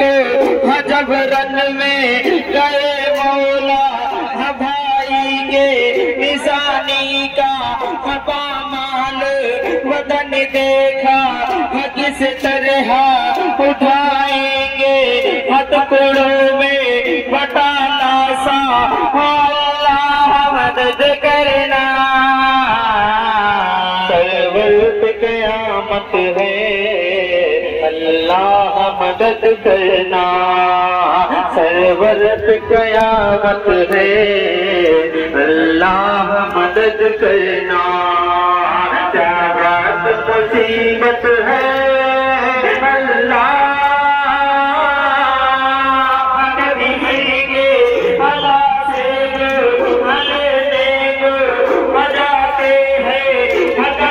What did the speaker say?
को जब रन में मौला के पामाल वतन देखा उठाएंगे हथकड़ों में बटाना सा अल्लाह मदद करना। कयामत है। अल्लाह मदद करना। सरवर